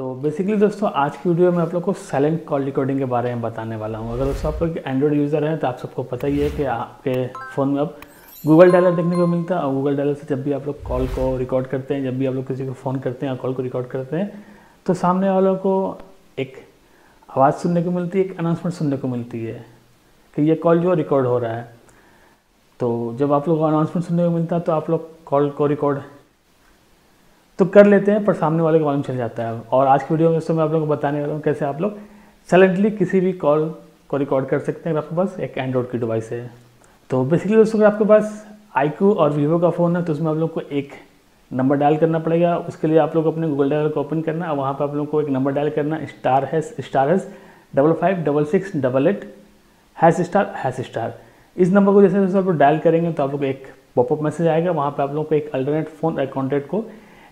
तो बेसिकली दोस्तों, आज की वीडियो में आप लोग को साइलेंट कॉल रिकॉर्डिंग के बारे में बताने वाला हूँ। अगर दोस्तों आप लोग एंड्रॉइड यूज़र हैं तो आप सबको पता ही है कि आपके फ़ोन में अब गूगल डायलर देखने को मिलता है और गूगल डायलर से जब भी आप लोग कॉल को रिकॉर्ड करते हैं, जब भी आप लोग किसी को फ़ोन करते हैं और कॉल को रिकॉर्ड करते हैं तो सामने वालों को एक आवाज़ सुनने को मिलती है, एक अनाउंसमेंट सुनने को मिलती है कि ये कॉल जो रिकॉर्ड हो रहा है। तो जब आप लोग को अनाउंसमेंट सुनने को मिलता है तो आप लोग कॉल को रिकॉर्ड तो कर लेते हैं, पर सामने वाले को मालूम चल जाता है। और आज की वीडियो में दोस्तों मैं आप लोगों को बताने वाला हूँ कैसे आप लोग साइलेंटली किसी भी कॉल को रिकॉर्ड कर सकते हैं। अगर आपके पास एक एंड्रॉइड की डिवाइस है तो बेसिकली दोस्तों, अगर आपके पास आईक्यू और वीवो का फ़ोन है तो उसमें आप लोग को एक नंबर डायल करना पड़ेगा। उसके लिए आप लोग अपने गूगल डायल को ओपन करना है वहाँ पर आप लोग को एक नंबर डायल करना star hash star hash double five double six double eight hash star hash star इस नंबर को जैसे जैसे आप लोग डायल करेंगे तो आप लोग एक पॉपअप मैसेज आएगा। वहाँ पर आप लोग को एक अल्टरनेट फ़ोन कॉन्टैक्ट को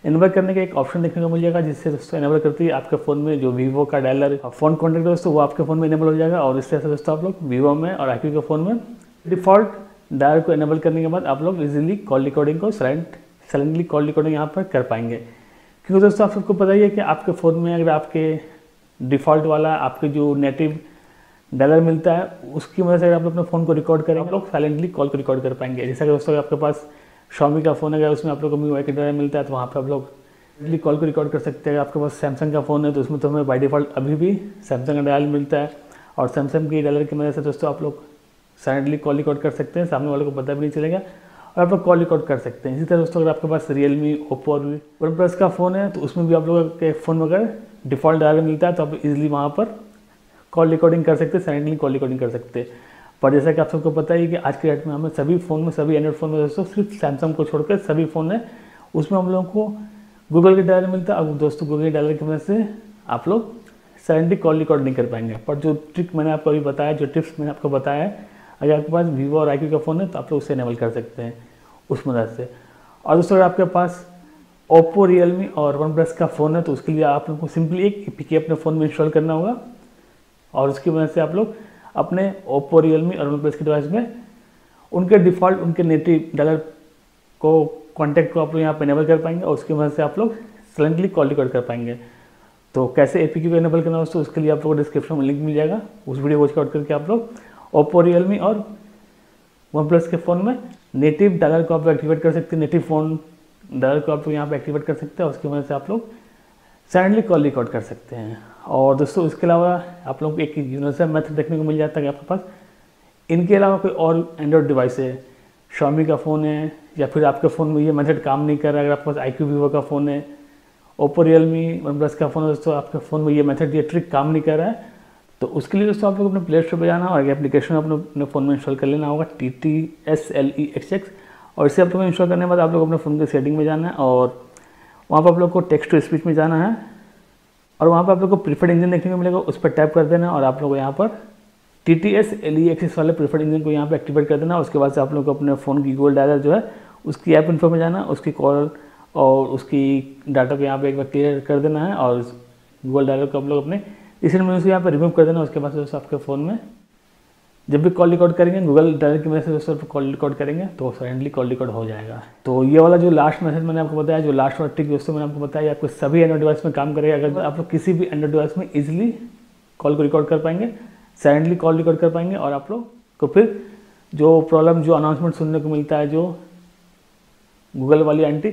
इन्वर्ट करने का एक ऑप्शन देखने को मिल जाएगा, जिससे दोस्तों इनेबल करती है आपके फ़ोन में जो वीवो का डायलर फ़ोन कॉन्टैक्ट है दोस्तों, वो आपके फ़ोन में इनेबल हो जाएगा। और इस तरह से दोस्तों आप लोग वीवो में और आई के फ़ोन में डिफ़ॉल्ट डायल को इनेबल करने के बाद आप लोग इजीली कॉल रिकॉर्डिंग को साइलेंट साइलेंटली कॉल रिकॉर्डिंग यहाँ पर कर पाएँगे। क्योंकि दोस्तों आप सबको पता ही है कि आपके फ़ोन में अगर आपके डिफ़ॉल्ट वाला आपके जो नेटिव डायलर मिलता है, उसकी वजह से अगर आप अपने फ़ोन को रिकॉर्ड करें आप लोग साइलेंटली कॉल को रिकॉर्ड कर पाएँगे। जैसा कि दोस्तों आपके पास शॉमी का फ़ोन है उसमें आप लोग को मी वाई डायलर मिलता है तो वहाँ पर आप लोग इजली कॉल को रिकॉर्ड कर सकते हैं। आपके पास सैमसंग का फ़ोन है तो उसमें तो हमें बाई डिफ़ॉल्ट अभी भी सैमसंग का डायल मिलता है। और सैमसंग की डायलर की वजह से दोस्तों आप लोग साइलेंटली कॉल रिकॉर्ड कर सकते हैं। सामने वाले को पता भी नहीं चलेगा। और आप लोग कॉल रिकॉर्ड कर सकते हैं। इसी तरह दोस्तों अगर आपके पास रियल मी ओप्पो और वन प्लस का फ़ोन है तो उसमें भी आप लोगों के फ़ोन में अगर डिफ़ॉल्ट डायल मिलता है तो आप इजीली वहाँ पर कॉल रिकॉर्डिंग कर सकते हैं साइलेंटली कॉल रिकॉर्डिंग कर सकते हैं। पर जैसा कि आप सबको पता ही कि आज के डेट में हमें सभी फ़ोन में, सभी एंड्रॉइड फ़ोन में दोस्तों सिर्फ़ सैमसंग को छोड़कर सभी फ़ोन है, उसमें हम लोगों को गूगल के डायलर मिलता है। अब दोस्तों गूगल के डायलर की वजह से आप लोग साइलेंटली कॉल रिकॉर्ड नहीं कर पाएँगे। पर जो ट्रिक मैंने आपको अभी बताया, जो टिप्स मैंने आपको बताया है, अगर आपके पास वीवो और आई का फ़ोन है तो आप लोग उसे इनेबल कर सकते हैं उस मदद से। और दोस्तों, अगर आपके पास ओप्पो रियलमी और वन प्लस का फ़ोन है तो उसके लिए आप लोग को सिंपली एक ए अपने फ़ोन में इंस्टॉल करना होगा। और उसकी वजह से आप लोग अपने ओप्पो, रियलमी और वन प्लस की डिवाइस में। उनके डिफ़ॉल्ट उनके नेटिव डॉलर को कॉन्टैक्ट को आप लोग यहाँ पर इनेबल कर पाएँगे और उसकी मदद से आप लोग सलेंटली कॉल रिकॉर्ड कर पाएँगे। तो कैसे ए पी को इनेबल करना दोस्तों, उसके लिए आप लोग को डिस्क्रिप्शन में लिंक मिल जाएगा। उस वीडियो को चेकआउट करके आप लोग ओप्पो, रियलमी और वन प्लस के फ़ोन में नेटिव डायलर को आप एक्टिवेट कर सकते हैं। नेटिव फ़ोन डायलर को आप लोग यहाँ पर एक्टिवेट कर सकते हैं उसकी वजह से आप लोग सडनली कॉल रिकॉर्ड कर सकते हैं। और दोस्तों, इसके अलावा आप लोग को एक यूनिवर्सल मेथड देखने को मिल जाता है आपके पास। इनके अलावा कोई और एंड्रॉयड डिवाइस है शॉमी का फ़ोन है, या फिर आपके फ़ोन में ये मेथड काम नहीं कर रहा अगर आपके पास आई क्यू वीवो का फ़ोन है ओप्पो रियलमी वन प्लस का फ़ोन है, दोस्तों, आपके फ़ोन में ये मेथड ये ट्रिक काम नहीं कर रहा है। तो उसके लिए दोस्तों, आप लोग अपने प्ले स्टोर पर जाना और एप्लीकेशन अपने अपने फ़ोन में इंस्टॉल कर लेना होगा T T S L E X X और इसे आप लोग इंस्टॉल करने के बाद आप लोग अपने फ़ोन की सेटिंग में जाना है और वहाँ पर आप लोग को टेक्स्ट टू स्पीच में जाना है। और वहाँ पर आप लोग को प्रीफर्ड इंजन देखने को मिलेगा, उस पर टैप कर देना और आप लोग यहाँ पर T T S L E axis वाले प्रीफर्ड इंजन को यहाँ पर एक्टिवेट कर देना। उसके बाद से आप लोग को अपने फ़ोन की गूगल डायलर जो है, उसकी ऐप इन्फो में जाना, उसकी कॉल और उसकी डाटा को यहाँ पर एक बार क्लियर कर देना है और गूगल डायलर को आप लोग अपने इसी में से यहाँ पर रिमूव कर देना। उसके बाद से आपके फ़ोन में जब भी कॉल रिकॉर्ड करेंगे, गूगल डायरेक्ट की वजह से दोस्तों कॉल रिकॉर्ड करेंगे तो सडनली कॉल रिकॉर्ड हो जाएगा। तो ये वाला जो लास्ट मैसेज मैंने आपको बताया, जो लास्ट वाला दोस्तों मैंने आपको बताया आपको सभी एंड्रॉइड डिवाइस में काम करेगा। अगर आप लोग किसी भी एंड्रॉइड डिवाइस में इजिली कॉल को रिकॉर्ड कर पाएँगे सडनली कॉल रिकॉर्ड कर पाएँगे और आप लोग को फिर जो प्रॉब्लम जो अनाउंसमेंट सुनने को मिलता है, जो गूगल वाली आंटी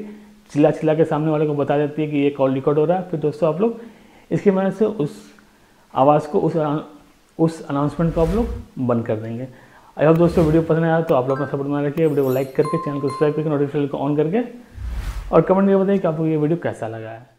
चिल्ला चिल्ला के सामने वाले को बता देती है कि ये कॉल रिकॉर्ड हो रहा है, फिर दोस्तों आप लोग इसकी मदद से उस आवाज़ को, उस उस अनाउंसमेंट को आप लोग बंद कर देंगे। आई होप दोस्तों वीडियो पसंद आया तो आप लोग अपना सपोर्ट बना रखिए, वीडियो को लाइक करके चैनल को सब्सक्राइब करके नोटिफिकेशन को ऑन करके, और कमेंट में बताइए कि आपको ये वीडियो कैसा लगा है।